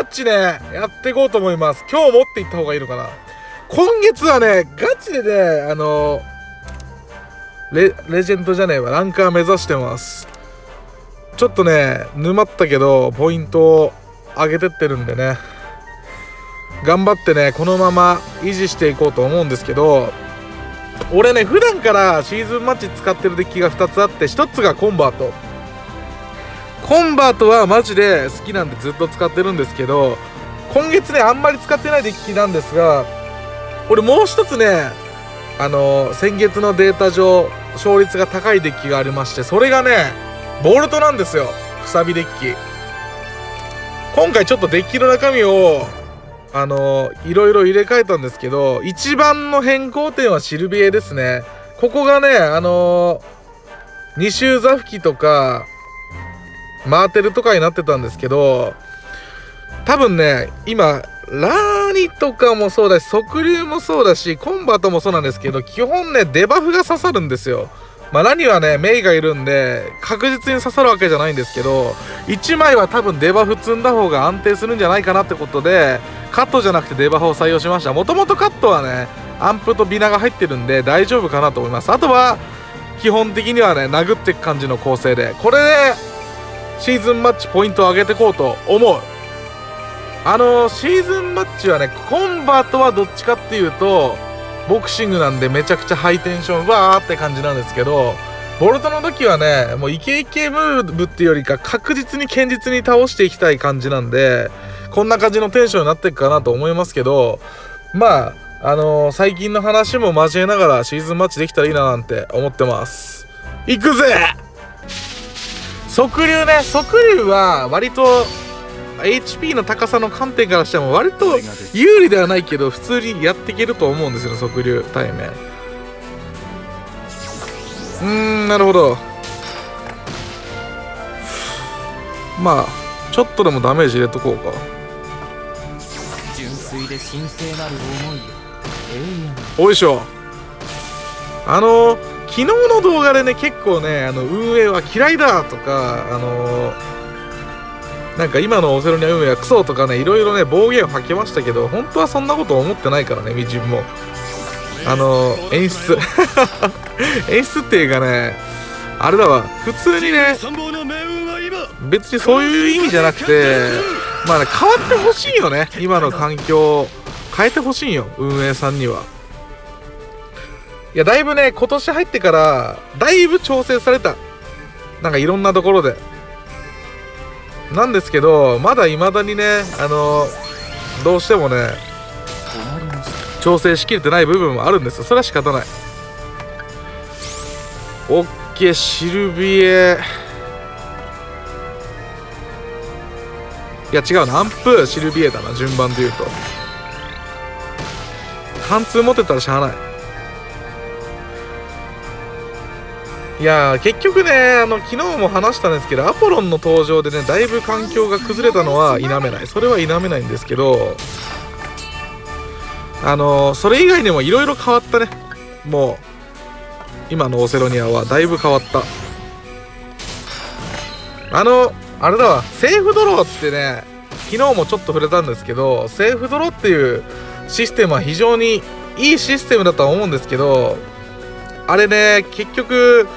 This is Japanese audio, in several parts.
マッチねやっていこうと思います。今日持っていった方がいいのかな。今月はねガチでねあのレレジェンドじゃねえわ。ランカー目指してます。ちょっとね沼ったけどポイントを上げてってるんでね。頑張ってねこのまま維持していこうと思うんですけど俺ね普段からシーズンマッチ使ってるデッキが2つあって1つがコンバート。コンバートはマジで好きなんでずっと使ってるんですけど今月ねあんまり使ってないデッキなんですが俺もう一つねあの先月のデータ上勝率が高いデッキがありましてそれがねボルトなんですよ。くさびデッキ。今回ちょっとデッキの中身をあのいろいろ入れ替えたんですけど一番の変更点はシルビエですね。ここがねあの二周ザフキとかマーテルとかになってたんですけど多分ね今ラーニとかもそうだし測流もそうだしコンバートもそうなんですけど基本ねデバフが刺さるんですよ。まあ、ラニはねメイがいるんで確実に刺さるわけじゃないんですけど1枚は多分デバフ積んだ方が安定するんじゃないかなってことでカットじゃなくてデバフを採用しました。もともとカットはねアンプとビナが入ってるんで大丈夫かなと思います。あとは基本的にはね殴っていく感じの構成で。これでシーズンマッチポイントを上げていこうと思う。あのシーズンマッチはねコンバートはどっちかっていうとボクシングなんでめちゃくちゃハイテンションわーって感じなんですけどボルトの時はねもうイケイケムーブっていうよりか確実に堅実に倒していきたい感じなんでこんな感じのテンションになっていくかなと思いますけどまああのー、最近の話も交えながらシーズンマッチできたらいいななんて思ってます。行くぜ測流ね。測流は割と HP の高さの観点からしても割と有利ではないけど普通にやっていけると思うんですよ測流。対面。うーんなるほど。まあちょっとでもダメージ入れとこうか。純粋で神聖なる思いよおいしょ。あの昨日の動画でね結構ねあの運営は嫌いだとかあのなんか今のオセロニア運営はクソとかねいろいろね暴言を吐きましたけど本当はそんなこと思ってないからね自分も。あの演出。演出っていうかねあれだわ。普通にね別にそういう意味じゃなくてまあね変わってほしいよね今の環境。変えてほしいよ運営さんには。いやだいぶね今年入ってからだいぶ調整された。なんかいろんなところで。なんですけどまだ未だにねあのどうしてもね調整しきれてない部分もあるんですよ。それは仕方ない。オッケーシルビエ。いや違うな。アンプシルビエだな。順番で言うと。貫通持ってたらしゃあない。いや結局ねあの昨日も話したんですけどアポロンの登場でねだいぶ環境が崩れたのは否めない。それは否めないんですけどあのそれ以外にもいろいろ変わったね。もう今のオセロニアはだいぶ変わった。あのあれだわ。セーフドローってね昨日もちょっと触れたんですけどセーフドローっていうシステムは非常にいいシステムだとは思うんですけどあれね結局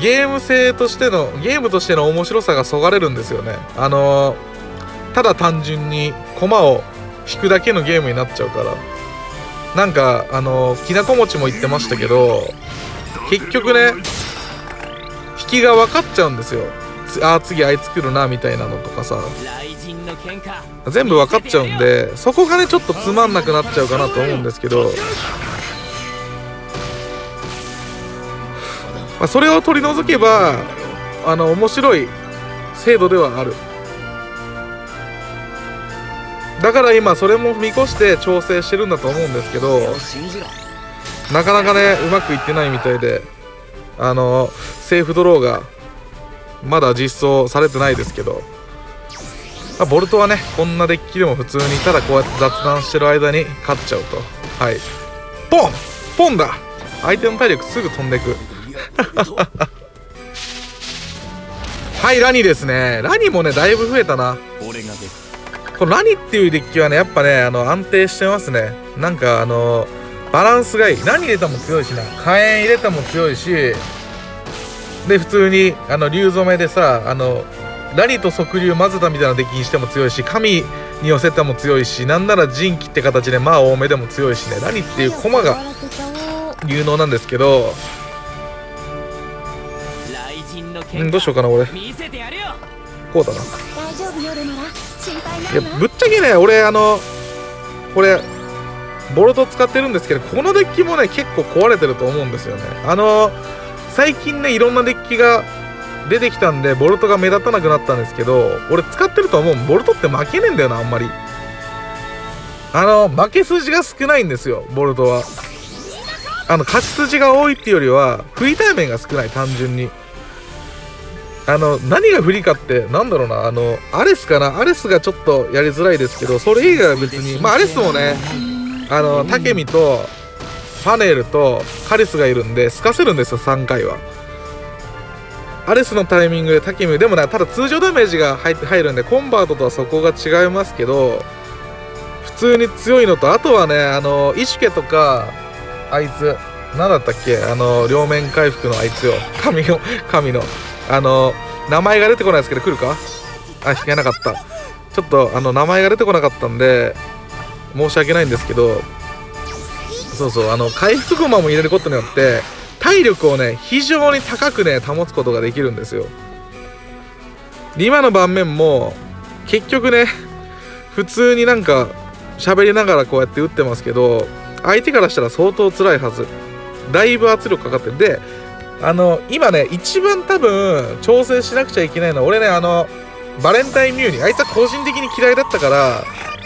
ゲーム性としてのゲームとしての面白さがそがれるんですよね。あのただ単純に駒を引くだけのゲームになっちゃうから。なんかあのきなこ餅も言ってましたけど結局ね引きが分かっちゃうんですよ。ああ次あいつ来るなみたいなのとかさ。全部分かっちゃうんでそこがねちょっとつまんなくなっちゃうかなと思うんですけどまあ、それを取り除けばあの面白い制度ではある。だから今それも見越して調整してるんだと思うんですけどなかなかねうまくいってないみたいであのセーフドローがまだ実装されてないですけど、まあ、ボルトはねこんなデッキでも普通にただこうやって雑談してる間に勝っちゃうと。はい。ポン！ポンだ！相手の体力すぐ飛んでく。はいラニですね。ラニもねだいぶ増えたな。このラニっていうデッキはねやっぱねあの安定してますね。なんかあのバランスがいい。何入れても強いしな。火炎入れても強いし。で普通にあの竜染めでさあのラニと側竜混ぜたみたいなデッキにしても強いし神に寄せても強いしなんなら人気って形でまあ多めでも強いしね。ラニっていう駒が有能なんですけどうんどうしようかな俺。見せてやるよ。こうだな。大丈夫夜なら心配な。いいわやぶっちゃけね俺あのこれボルト使ってるんですけどこのデッキもね結構壊れてると思うんですよね。あの最近ねいろんなデッキが出てきたんでボルトが目立たなくなったんですけど俺使ってると思う。ボルトって負けねえんだよなあんまり。あの負け筋が少ないんですよボルトは。あの勝ち筋が多いっていうよりはフリータイ面が少ない単純にあの何が不利かってなんだろうなあのアレスかな？アレスがちょっとやりづらいですけどそれ以外は別にまあアレスもねあのタケミとパネルとカリスがいるんで透かせるんですよ3回は。アレスのタイミングでタケミでもねただ通常ダメージが入って入るんでコンバートとはそこが違いますけど普通に強いのとあとはねあのイシュケとかあいつ何だったっけ？あの両面回復のあいつよ。神の神の。あの名前が出てこないですけど来るか？あ引けなかった。ちょっとあの名前が出てこなかったんで申し訳ないんですけどそうそうあの回復駒も入れることによって体力をね非常に高くね保つことができるんですよ。今の盤面も結局ね普通になんか喋りながらこうやって打ってますけど相手からしたら相当辛いはず。だいぶ圧力かかってるであの今ね一番多分調整しなくちゃいけないのは俺ねあのバレンタインミューにあいつは個人的に嫌いだったから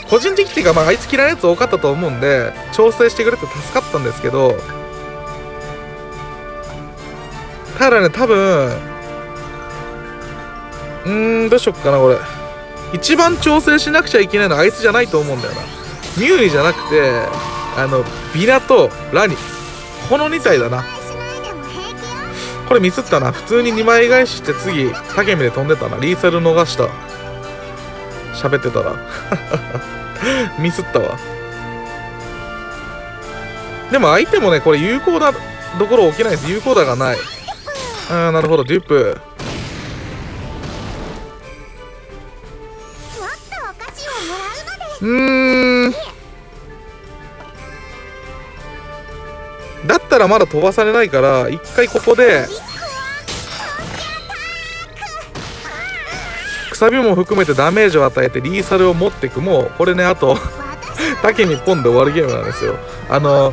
個人的っていうか、まあ、あいつ嫌いなやつ多かったと思うんで調整してくれて助かったんですけどただね多分うーんどうしよっかなこれ。一番調整しなくちゃいけないのはあいつじゃないと思うんだよな。ミューリじゃなくてあのビナとラニ。この2体だな。これミスったな。普通に2枚返しして次タケミで飛んでたな。リーサル逃した。喋ってたら ミスったわ。でも相手もねこれ有効なところ起きないです。有効打がない。あーなるほど。デュップ。うーんだったらまだ飛ばされないから一回ここでくさびも含めてダメージを与えてリーサルを持っていくもうこれねあとタケミポンで終わるゲームなんですよ。あの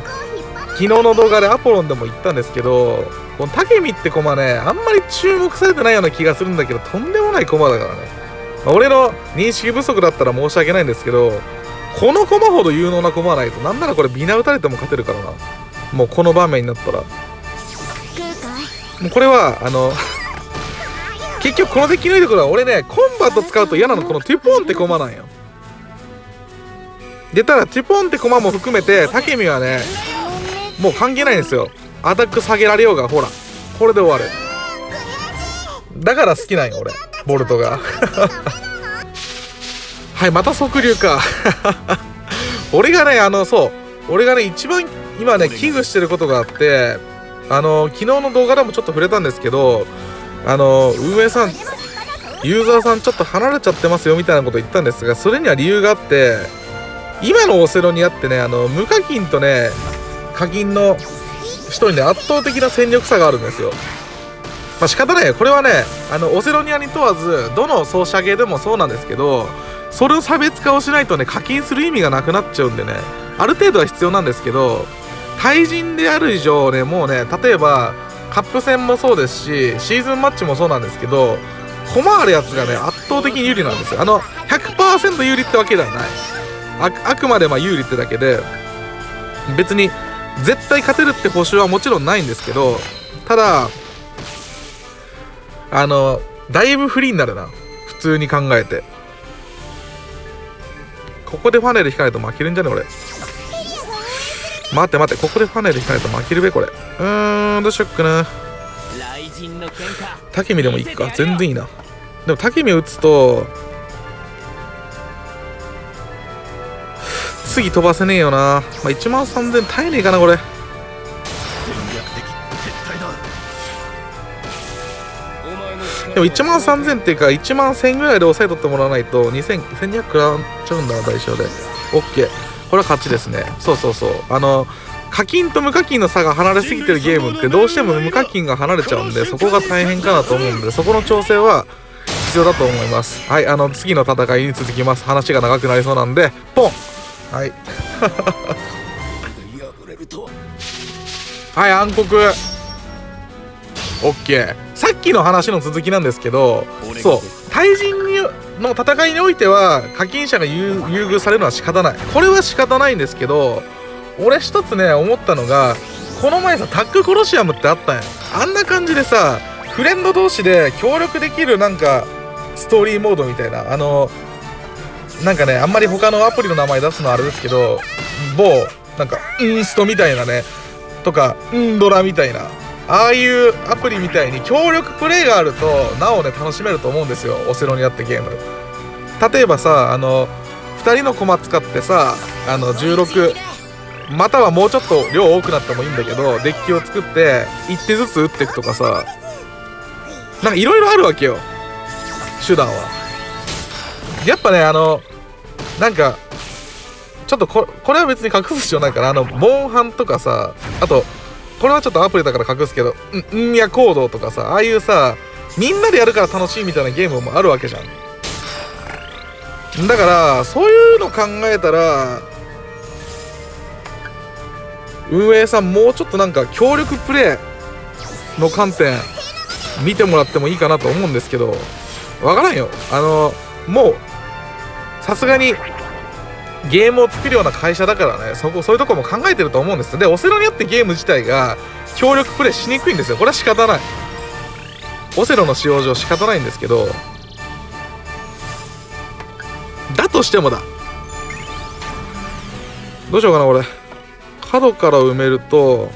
昨日の動画でアポロンでも言ったんですけどこのタケミってコマねあんまり注目されてないような気がするんだけどとんでもないコマだからね、まあ俺の認識不足だったら申し訳ないんですけどこのコマほど有能なコマはないとなんならこれビナ打たれても勝てるからなもうこの場面になったら。もうこれはあの 結局このデッキのいいところは俺ねコンバット使うと嫌なの。このトゥポンってコマなんよ。でただトゥポンってコマも含めてタケミはねもう関係ないんですよ。アタック下げられようがほらこれで終わる。だから好きなんよ俺。ボルトが。はいまた測流か。俺がねあのそう。俺がね一番今ね危惧してることがあってあの昨日の動画でもちょっと触れたんですけどあの運営さんユーザーさんちょっと離れちゃってますよみたいなこと言ったんですがそれには理由があって今のオセロにあってねあの無課金とね課金の人にね圧倒的な戦力差があるんですよ。まあ仕方ないこれはねあのオセロニアに問わずどのソシャゲでもそうなんですけどそれを差別化をしないとね課金する意味がなくなっちゃうんでねある程度は必要なんですけど対人である以上ねもうね例えばカップ戦もそうですしシーズンマッチもそうなんですけど駒あるやつがね圧倒的に有利なんですよ。あの100%有利ってわけではない。ああくまでま有利ってだけで別に絶対勝てるって保証はもちろんないんですけどただあのだいぶ不利になるな。普通に考えて。ここでファネル引かないと負けるんじゃね俺。待って待ってここでファネル引かないと負けるべこれ。うーんどうしよっかな。タケミでもいいか。全然いいな。でもタケミ打つとすぎ飛ばせねえよな、まあ、1万3000耐えねえかなこれ。でも1万3000っていうか1万1000ぐらいで抑えとってもらわないと2000 1200食らっちゃうんだな対象で OK これは勝ちですね。そうそうそう。あの課金と無課金の差が離れすぎてるゲームってどうしても無課金が離れちゃうんでそこが大変かなと思うんでそこの調整は必要だと思います。はいあの次の戦いに続きます。話が長くなりそうなんでポン!はい。はい暗黒。OK さっきの話の続きなんですけどそう。対人にの戦いにおいては課金者が優遇されるのは仕方ない。これは仕方ないんですけど俺一つね思ったのがこの前さタッグコロシアムってあったん。やあんな感じでさフレンド同士で協力できるなんかストーリーモードみたいなあのなんかねあんまり他のアプリの名前出すのはあれですけど某なんかインストみたいなねとかンドラみたいな。ああいうアプリみたいに協力プレイがあるとなおね楽しめると思うんですよ。オセロにあってゲーム。例えばさあの2人のコマ使ってさあの16またはもうちょっと量多くなってもいいんだけどデッキを作って1手ずつ打っていくとかさ。なんかいろいろあるわけよ。手段は。やっぱねあのなんかちょっとこれは別に隠す必要ないからあのモンハンとかさあとこれはちょっとアプリだから隠すけど「んんや行動」とかさああいうさみんなでやるから楽しいみたいなゲームもあるわけじゃん。だからそういうの考えたら運営さんもうちょっとなんか協力プレイの観点見てもらってもいいかなと思うんですけどわからんよ。あのもうさすがにゲームを作るような会社だからねそこそういうとこも考えてると思うんです。でオセロによってゲーム自体が協力プレイしにくいんですよ。これは仕方ない。オセロの使用上仕方ないんですけどだとしてもだ。どうしようかな俺角から埋めると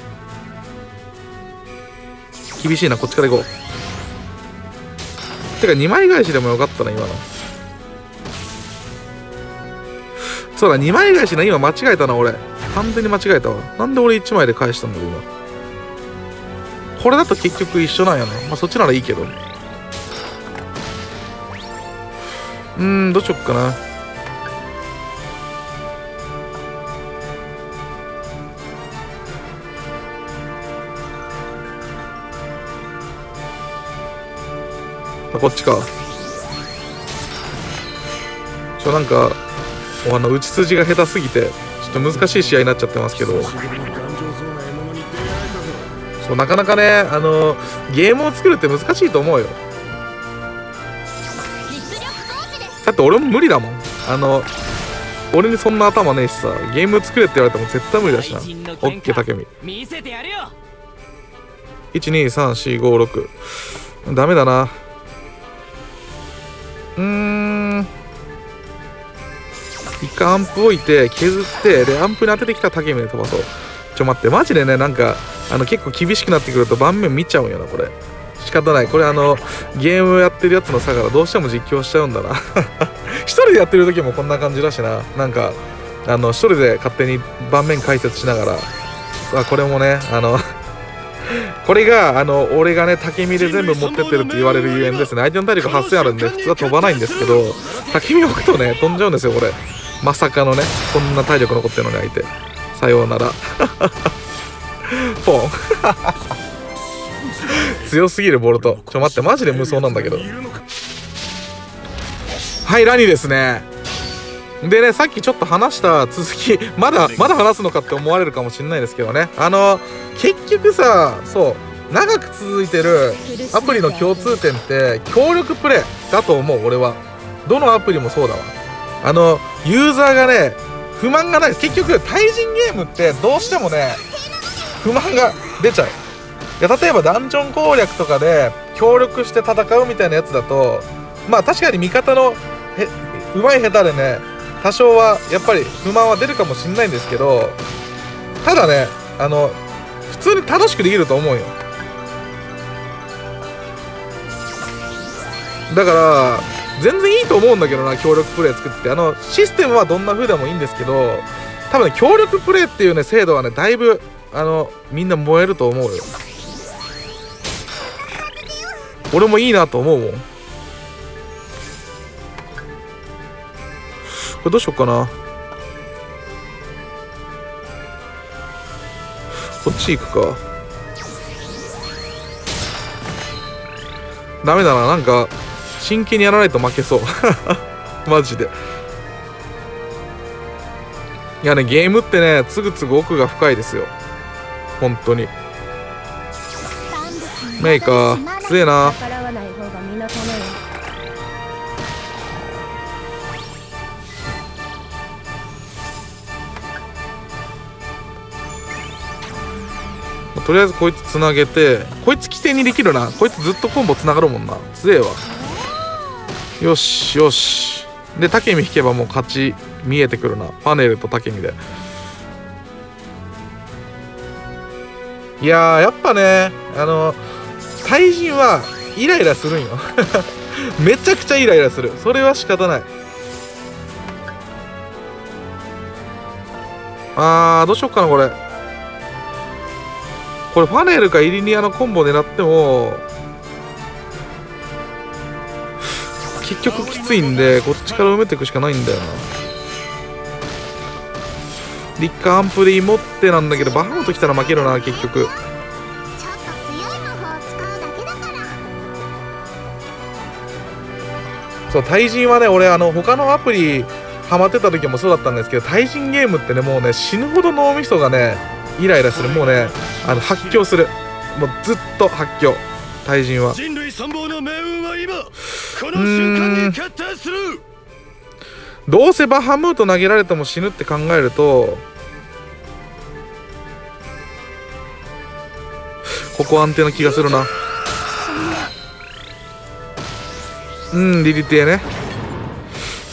厳しいな。こっちから行こう。てか2枚返しでもよかったな今の。そうだ2枚返しな今間違えたな俺。完全に間違えたわ。なんで俺1枚で返したんだろ今。これだと結局一緒なんやな。まあそっちならいいけど。うーんどうしよっかな。こっちか。ちょなんかあの打ち筋が下手すぎてちょっと難しい試合になっちゃってますけど。そうなかなかねあのゲームを作るって難しいと思うよ。だって俺も無理だもん。あの俺にそんな頭ねえしさ。ゲーム作れって言われても絶対無理だしな。オッケー竹見。見せてやるよ。12345ダメだな。うーん一回アンプ置いて削ってでアンプに当ててきた竹見で飛ばそう。ちょ待ってマジでねなんかあの結構厳しくなってくると盤面見ちゃうんよなこれ。仕方ない。これあのゲームやってるやつの差からどうしても実況しちゃうんだな。一人でやってる時もこんな感じだしな。なんかあの一人で勝手に盤面解説しながら。あこれもねあの これがあの俺がね竹見で全部持ってってるって言われるゆえんですね。相手の体力8000あるんで普通は飛ばないんですけど竹見置くとね飛んじゃうんですよこれ。まさかのねこんな体力残ってるのに相手。さようなら。ポン。強すぎるボルト。ちょ待ってマジで無双なんだけど。はいラニですね。でねさっきちょっと話した続きまだまだ話すのかって思われるかもしれないですけどね。あの結局さそう長く続いてるアプリの共通点って協力プレイだと思う俺は。どのアプリもそうだわあのユーザーがね不満がない。結局対人ゲームってどうしてもね不満が出ちゃう。いや例えばダンジョン攻略とかで協力して戦うみたいなやつだとまあ確かに味方のへうまい下手でね多少はやっぱり不満は出るかもしれないんですけどただねあの普通に楽しくできると思うよ。だから全然いいと思うんだけどな協力プレイ作って。あのシステムはどんな風でもいいんですけど多分ね協力プレイっていうね制度はねだいぶあのみんな燃えると思うよ。俺もいいなと思うもん。これどうしよっかな。こっち行くか。ダメだななんか。真剣にやらないと負けそう。マジで。いやねゲームってねつぐつぐ奥が深いですよ。本当に。メーカー強えな。とりあえずこいつつなげてこいつ起点にできるな。こいつずっとコンボつながるもんな。強えわ。よしよし。でタケミ引けばもう勝ち見えてくるな。パネルとタケミで。いやーやっぱねあの対人はイライラするんよ。めちゃくちゃイライラする。それは仕方ない。あーどうしよっかなこれ。これファネルかイリニアのコンボ狙っても結局きついんでこっちから埋めていくしかないんだよな。リッカーアンプで持ってなんだけどバハムト来たら負けるな結局。そう対人はね俺あの他のアプリハマってた時もそうだったんですけど対人ゲームってねもうね死ぬほど脳みそがねイライラする。もうねあの発狂する。もうずっと発狂。対人は参謀の命運は今この瞬間に決定する。どうせバハムート投げられても死ぬって考えるとここ安定な気がするな。うんリリティね。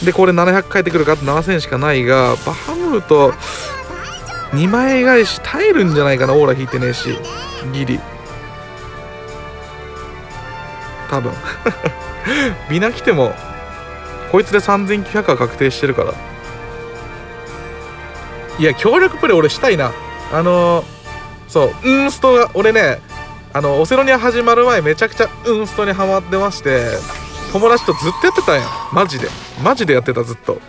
でこれ700返ってくるか？あと7000しかないがバハムート2枚返し耐えるんじゃないかな？オーラ引いてねえし。ギリ。多分。ビナ来てもこいつで3900は確定してるから。いや協力プレイ俺したいな。あのー、そうウンストが俺ねあのオセロニア始まる前めちゃくちゃウンストにハマってまして友達とずっとやってたんや。マジで。マジでやってたずっと。も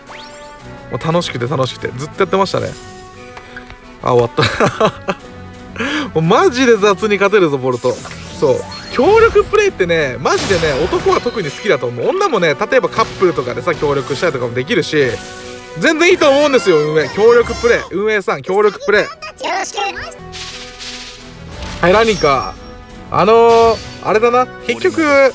う楽しくて楽しくて。ずっとやってましたね。あ終わった。もうマジで雑に勝てるぞボルト。そう。協力プレイってねマジでね男は特に好きだと思う。女もね例えばカップルとかでさ協力したりとかもできるし全然いいと思うんですよ運営。協力プレイ。運営さん協力プレイ。はい何かあのー、あれだな。結局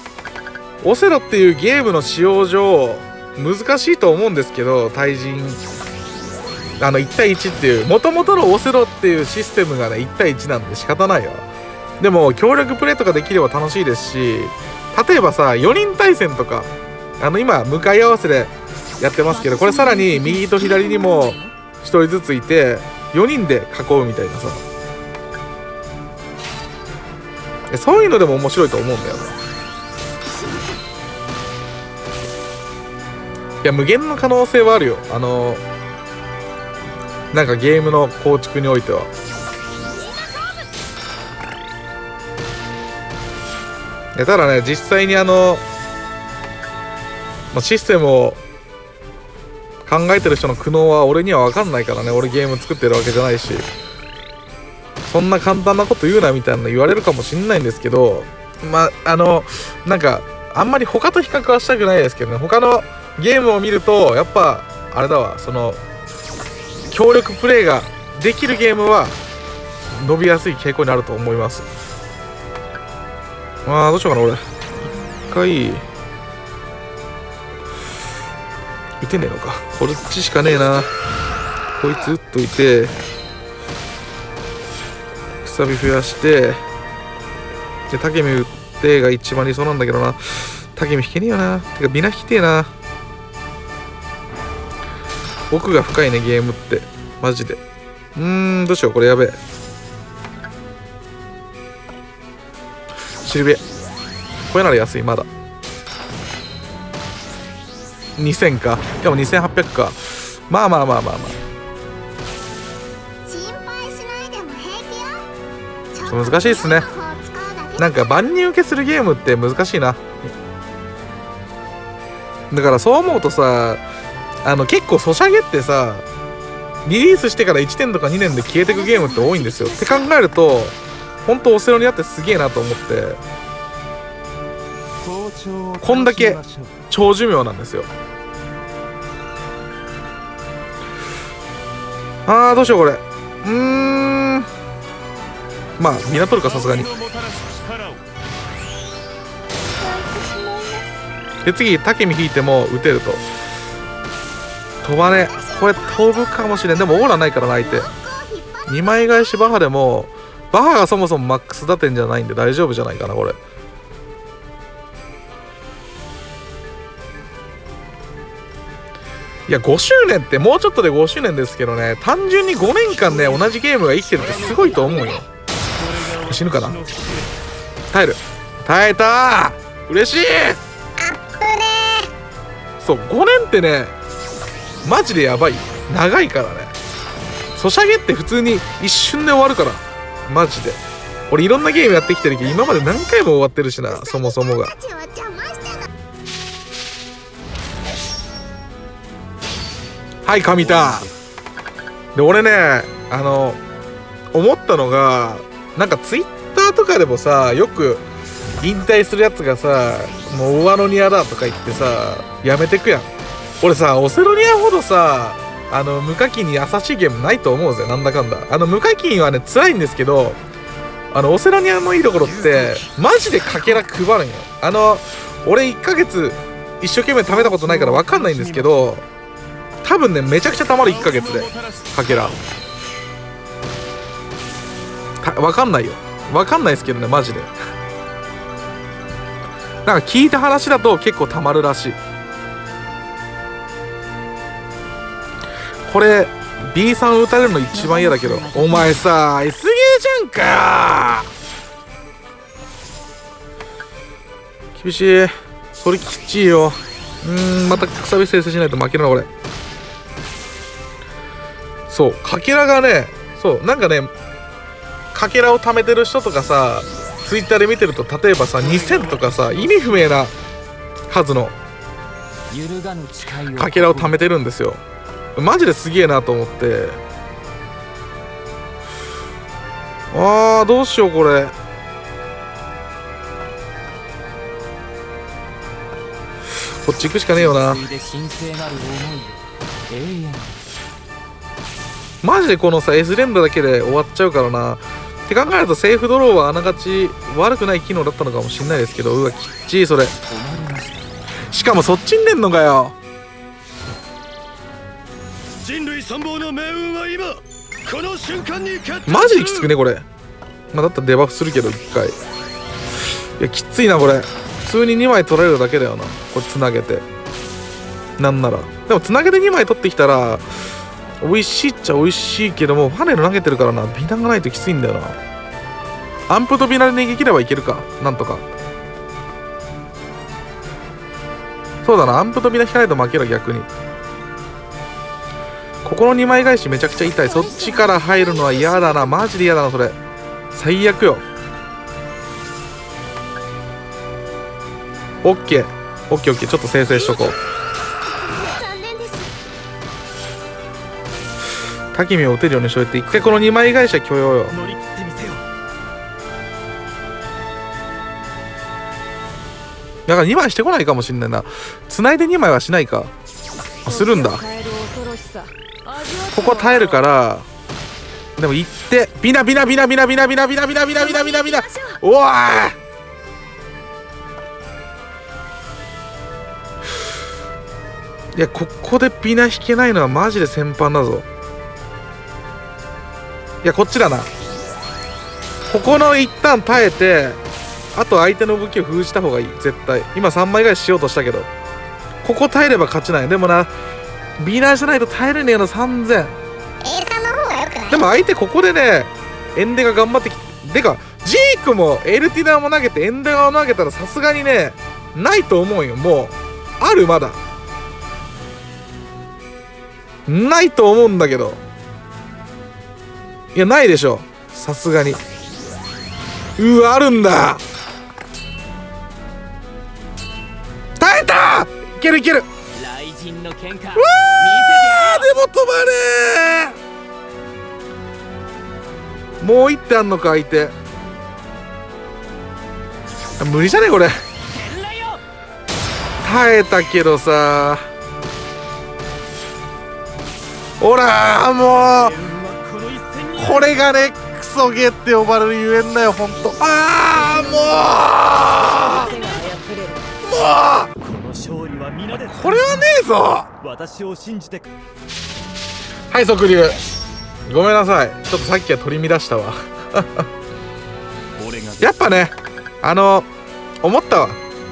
オセロっていうゲームの使用上難しいと思うんですけど対人。あの1対1っていう。もともとのオセロっていうシステムがね1対1なんで仕方ないよ。でも協力プレイとかできれば楽しいですし例えばさ4人対戦とかあの今向かい合わせでやってますけどこれさらに右と左にも1人ずついて4人で囲うみたいなさ。えそういうのでも面白いと思うんだよな。いや無限の可能性はあるよ。あのなんかゲームの構築においてはただね実際にあの、システムを考えてる人の苦悩は俺には分かんないからね俺ゲーム作ってるわけじゃないし。そんな簡単なこと言うなみたいなの言われるかもしんないんですけどまああのなんかあんまり他と比較はしたくないですけどね。他のゲームを見るとやっぱあれだわその協力プレイができるゲームは伸びやすい傾向にあると思います。まあどうしようかな俺。一回打てねえのか。こっちしかねえな。こいつ打っといてくさび増やしてでタケミ打ってが一番理想なんだけどな。タケミ引けねえよな。てかビナ引きてえな。奥が深いねゲームって。マジで。うーんどうしようこれやべえ。しるこれなら安いまだ。2000か。でも2800か。まあまあまあまあまあ。しいで難しいっすね。なんか万人受けするゲームって難しいな。だからそう思うとさあの結構ソシャゲってさリリースしてから1年とか2年で消えてくゲームって多いんですよ。って考えると本当オセロにあってすげえなと思って。こんだけ長寿命なんですよ。あーどうしようこれ。うん。まあみんな取るかさすがに。で次タケミ引いても打てると。飛ばね。これ飛ぶかもしれん。でもオーラないからな相手。2枚返しバハでもバハがそもそもマックス打点じゃないんで大丈夫じゃないかなこれ。いや5周年ってもうちょっとで5周年ですけどね単純に5年間ね同じゲームが生きてるってすごいと思うよ。死ぬかな？耐える。耐えたー！嬉しい！そう5年ってねマジでやばい。長いからね。ソシャゲって普通に一瞬で終わるからマジで。俺いろんなゲームやってきてるけど今まで何回も終わってるしなそもそもが。はい神田。で俺ねあの思ったのがなんかツイッターとかでもさよく引退するやつがさもう上のニアだとか言ってさやめてくやん。俺さオセロニアほどさあの無課金に優しいゲームないと思うぜなんだかんだ。あの無課金はね辛いんですけどあのオセロニアのいいところってマジでかけら配るんよ。あの俺1ヶ月一生懸命貯めたことないから分かんないんですけど多分ねめちゃくちゃ貯まる1ヶ月でかけらた分かんないよ。分かんないですけどねマジで。なんか聞いた話だと結構たまるらしいこれ B さん打たれるの一番嫌だけど お前さ S ゲーじゃんか厳しい。それきっちいよ。うーんまたくさび生成しないと負けるなこれ。そうかけらがねそうなんかねかけらを貯めてる人とかさツイッターで見てると例えばさ2000とかさ意味不明な数のかけらを貯めてるんですよマジですげえなと思って。あーどうしようこれ。こっち行くしかねえよな。マジでこのさ S 連打だけで終わっちゃうからな。って考えるとセーフドローはあながち悪くない機能だったのかもしんないですけど。うわきっちいそれ。したしかもそっちに出んのかよ。人類存亡の命運は今この瞬間にマジできつくねこれ。まあだったらデバフするけど1回。いやきついなこれ。普通に2枚取られるだけだよな。これつなげて。なんなら。でもつなげて2枚取ってきたら美味しいっちゃ美味しいけどもファネル投げてるからな。ビナがないときついんだよな。アンプとビナで逃げ切ればいけるか。なんとか。そうだな。アンプとビナ引かないと負ける逆に。ここの2枚返しめちゃくちゃ痛い。そっちから入るのは嫌だな。マジで嫌だなそれ。最悪よ。オッケー。オッケーオッケー。ちょっと生成しとこう。タキミを打てるようにしといて一回この2枚返しは許容よ。だから2枚してこないかもしんないな。繋いで2枚はしないか。あするんだ。ここ耐えるからでも行ってビナビナビナビナビナビナビナビナビナビナビナビナ。おー。いやここでビナ引けないのはマジで先般だぞ。いやこっちだな。ここの一旦耐えてあと相手の動きを封じた方がいい絶対。今3枚返ししようとしたけど。ここ耐えれば勝ちないでもなビーナーじゃないと耐えれねえの3000 A さんの方がよくない？でも相手ここでねエンデが頑張ってきてかジークもエルティナーも投げてエンデガを投げたらさすがにねないと思うよ。もうあるまだ。ないと思うんだけど。いやないでしょ。さすがに。うわあるんだ。耐えた！いけるいける。雷神も止まれもう一手あんのか相手。無理じゃねこれ。耐えたけどさ。ほらもう。これがねクソゲって呼ばれるゆえんだよほんと。ああもう。もう。これはねえぞ。私を信じてくはい即流。ごめんなさい。ちょっとさっきは取り乱したわ。俺がやっぱねあの思ったわ。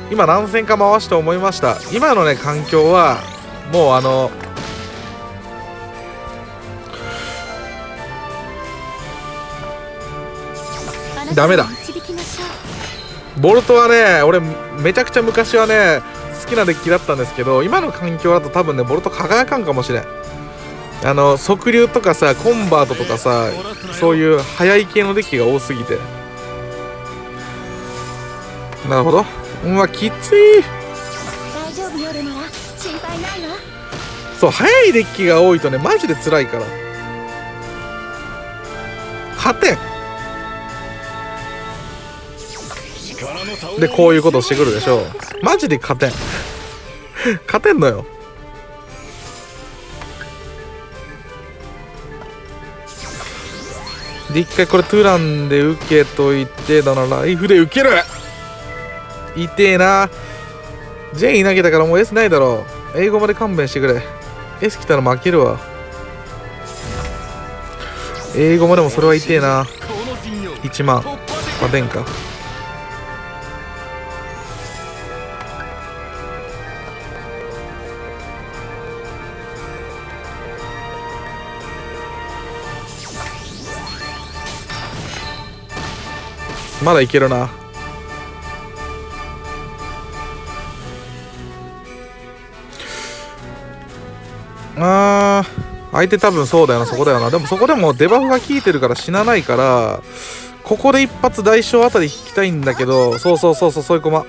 今何戦か回して思いました。今のね環境はもうあのダメだ。ボルトはね俺めちゃくちゃ昔はね好きなデッキだったんですけど今の環境だと多分ねボルト輝かんかもしれんあの速流とかさコンバートとかさそういう速い系のデッキが多すぎて。なるほど。うわきつい。そう速いデッキが多いとねマジで辛いから。勝てん。でこういうことしてくるでしょマジで勝てん。勝てんのよで一回これトゥランで受けといてだなライフで受ける。痛えな。ジェイン投げたからもう S ないだろ。う英語まで勘弁してくれ。S 来たら負けるわ。英語までもそれは痛えな。1万。まあでんかまだいけるな。あー相手多分そうだよなそこだよな。でもそこでもデバフが効いてるから死なないからここで一発大将あたり引きたいんだけどそうそうそうそうそういう駒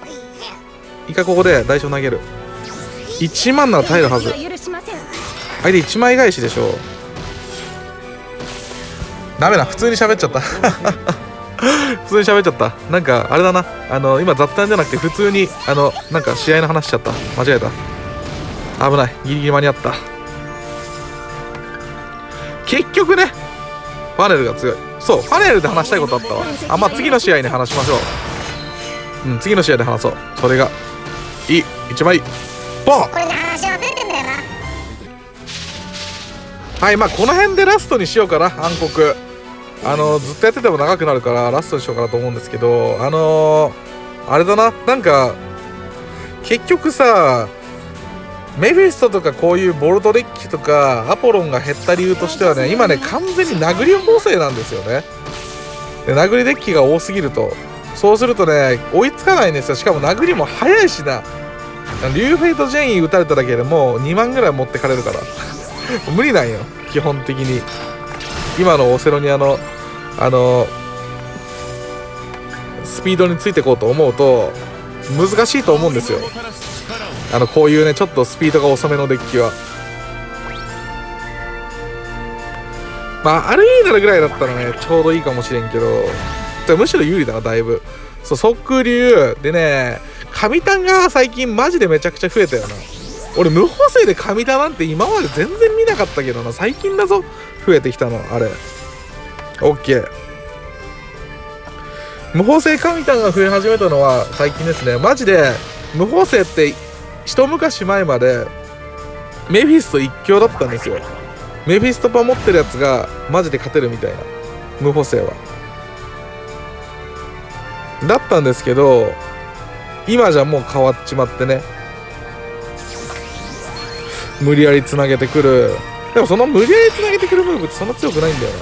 一回ここで大将投げる。1万なら耐えるはず。相手1枚返しでしょ。ダメだ普通に喋っちゃった。普通に喋っちゃった。なんかあれだな。あの今雑談じゃなくて普通にあのなんか試合の話しちゃった。間違えた。危ない。ギリギリ間に合った。結局ねパネルが強い。そうパネルで話したいことあったわ。あまあ次の試合に話しましょう。うん次の試合で話そう。それがいい。1枚。ボン。これは出てんだよな。はいまあこの辺でラストにしようかな。暗黒あのずっとやってても長くなるからラストにしようかなと思うんですけどあのーあれだななんか結局さメフィストとかこういうボルトデッキとかアポロンが減った理由としてはね今ね完全に殴り補正なんですよね。で殴りデッキが多すぎると。そうするとね追いつかないんですよ。しかも殴りも速いしな。リューフェイト・ジェイン打たれただけでもう2万ぐらい持ってかれるから。無理なんよ基本的に。今のオセロニアのあのスピードについていこうと思うと難しいと思うんですよ。あのこういうねちょっとスピードが遅めのデッキは。まあアルイーナルぐらいだったらねちょうどいいかもしれんけど。むしろ有利だなだいぶ。そう速流。でね神タンが最近マジでめちゃくちゃ増えたよな。俺無補正で神タンなんて今まで全然見なかったけどな。最近だぞ。増えてきたのあれ。オッケー。無補正神タンが増え始めたのは最近ですね。マジで無補正って一昔前までメフィスト一強だったんですよ。メフィストパ持ってるやつがマジで勝てるみたいな。無補正は。だったんですけど今じゃもう変わっちまってね。無理やりつなげてくる。でもその無理やりつなげてくるムーブってそんな強くないんだよな。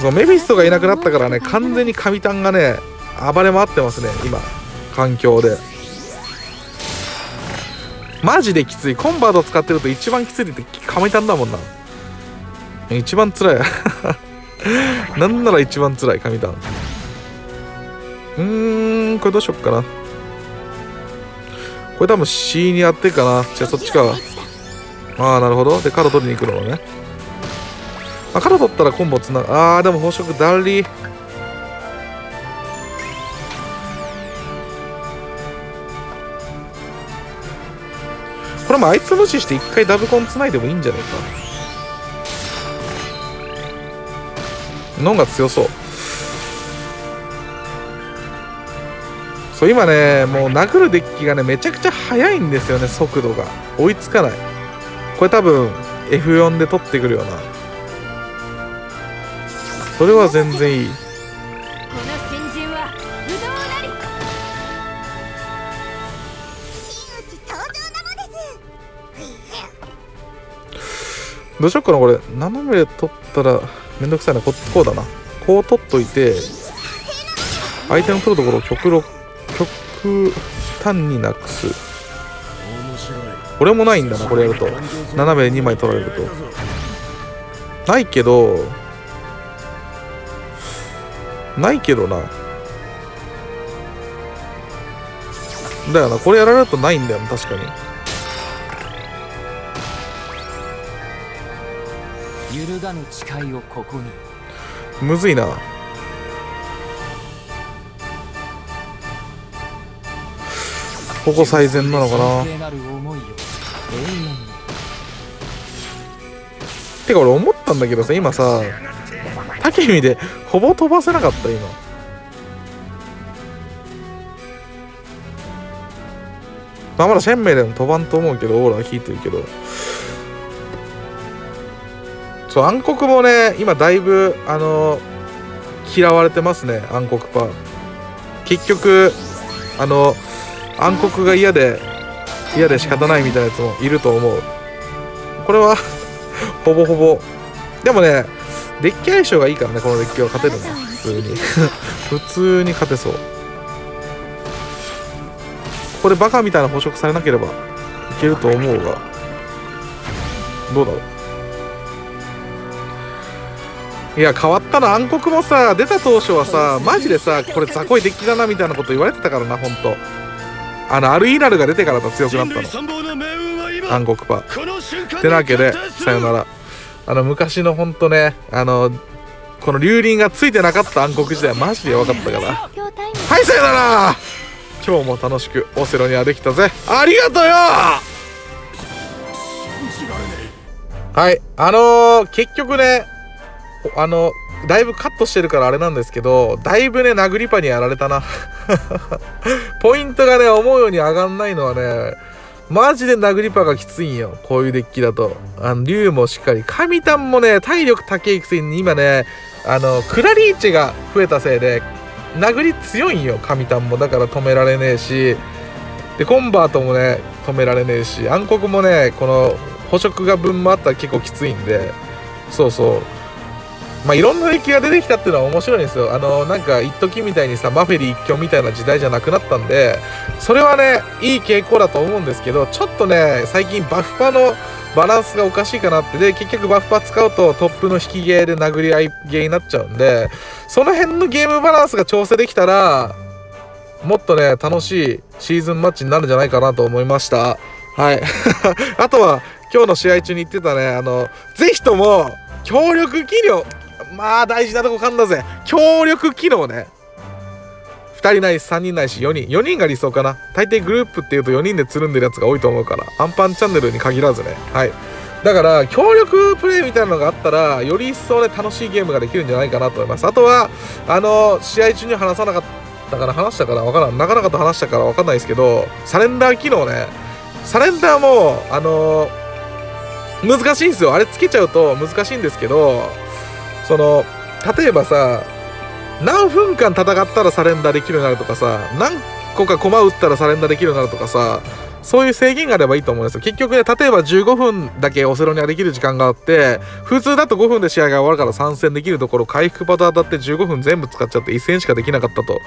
そうメフィストがいなくなったからね完全に神タンがね暴れ回ってますね今。環境で。マジできつい。コンバート使ってると一番きついって神タンだもんな。一番辛い。なんなら一番辛い神段うーんこれどうしよっかな。これ多分 C にやってるかな。じゃあそっちか。ああなるほど。でカード取りに行くのね。あカード取ったらコンボつなあーでも宝飾ダリー。これもあいつ無視して一回ダブコンつないでもいいんじゃないか。のんが強そう。そう今ねもう殴るデッキがねめちゃくちゃ速いんですよね速度が。追いつかない。これ多分 F4 で取ってくるよな。それは全然いい。どうしよっかなこれ。斜めで取ったらめんどくさいな。ここうだな。こう取っといて相手の取るところを極力極端になくす。これもないんだなこれやると。斜めで2枚取られると。ないけどないけどな。だよなこれやられるとないんだよな確かに。揺るがぬ誓いをここに。むずいなここ最善なのかな。神聖なる思いを永遠にてか俺思ったんだけどさ今さタケミでほぼ飛ばせなかった今。まあまだシェンメイでも飛ばんと思うけどオーラは引いてるけど。そう暗黒もね今だいぶあの嫌われてますね暗黒パー。結局あの暗黒が嫌で嫌で仕方ないみたいなやつもいると思う。これは ほぼほぼ。でもねデッキ相性がいいからねこのデッキは勝てるな普通に。普通に勝てそう。これバカみたいな捕食されなければいけると思うが。どうだろう。いや変わったな。暗黒もさ出た当初はさマジでさこれ雑魚いデッキだなみたいなこと言われてたからなほんと。あのアルイナルが出てからだ強くなったの。暗黒パこの瞬間にてなわけでさよなら。あの昔のほんとねあのこの竜輪がついてなかった暗黒時代はマジでやばかったから。はいさよなら。今日も楽しくオセロにはできたぜ。ありがとうよはいあのー、結局ねおあのだいぶカットしてるからあれなんですけどだいぶね殴りパにやられたな。ポイントがね思うように上がんないのはねマジで殴りパがきついんよ。こういうデッキだと。あの竜もしっかり。神タンもね体力高いくせに今ねあのクラリーチェが増えたせいで殴り強いんよ神タンも。だから止められねえし。でコンバートもね止められねえし。暗黒もねこの捕食が分もあったら結構きついんで。そうそう。まあいろんなデッキが出てきたっていうのは面白いんですよ。あのなんか一時みたいにさマフェリー一挙みたいな時代じゃなくなったんでそれはねいい傾向だと思うんですけどちょっとね最近バフパのバランスがおかしいかなって。で結局バフパ使うとトップの引きゲーで殴り合いゲーになっちゃうんでその辺のゲームバランスが調整できたらもっとね楽しいシーズンマッチになるんじゃないかなと思いました。はい。あとは今日の試合中に言ってたねあのぜひとも協力機能まあ大事なとこ噛んだぜ。協力機能ね。2人ないし3人ないし4人。4人が理想かな。大抵グループっていうと4人でつるんでるやつが多いと思うから。アンパンチャンネルに限らずね。はい。だから協力プレイみたいなのがあったらより一層ね楽しいゲームができるんじゃないかなと思います。あとはあの試合中に話さなかったから話したからわからん。なかなかと話したからわかんないですけどサレンダー機能ね。サレンダーもあの難しいんですよ。あれつけちゃうと難しいんですけどその例えばさ何分間戦ったらサレンダーできるようになるとかさ何個か駒打ったらサレンダーできるようになるとかさそういう制限があればいいと思うんですよ。結局ね例えば15分だけオセロにはできる時間があって普通だと5分で試合が終わるから参戦できるところ回復パター当たって15分全部使っちゃって1戦しかできなかったと。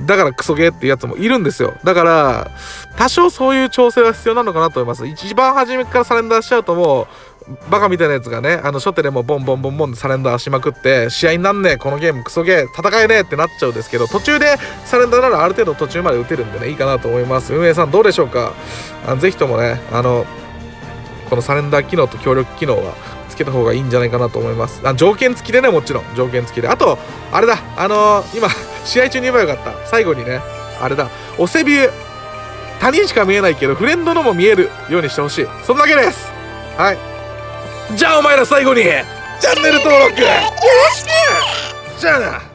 だからクソゲーっていうやつもいるんですよ。だから多少そういう調整は必要なのかなと思います。一番初めからサレンダーしちゃうともうバカみたいなやつがねあの初手でもボンボンボンボンサレンダーしまくって試合になんねえこのゲームクソゲー戦えねえってなっちゃうんですけど途中でサレンダーならある程度途中まで打てるんでねいいかなと思います。運営さんどうでしょうか？あぜひともねあのこのサレンダー機能と協力機能はつけた方がいいんじゃないかなと思います。あ条件付きでねもちろん。条件付きで。あとあれだ。あのー今試合中に言えばよかった。最後にねあれだ。お背ビュー他人しか見えないけどフレンドのも見えるようにしてほしい。そんだけです。はい。じゃあお前ら最後に。チャンネル登録。よろしく。じゃあな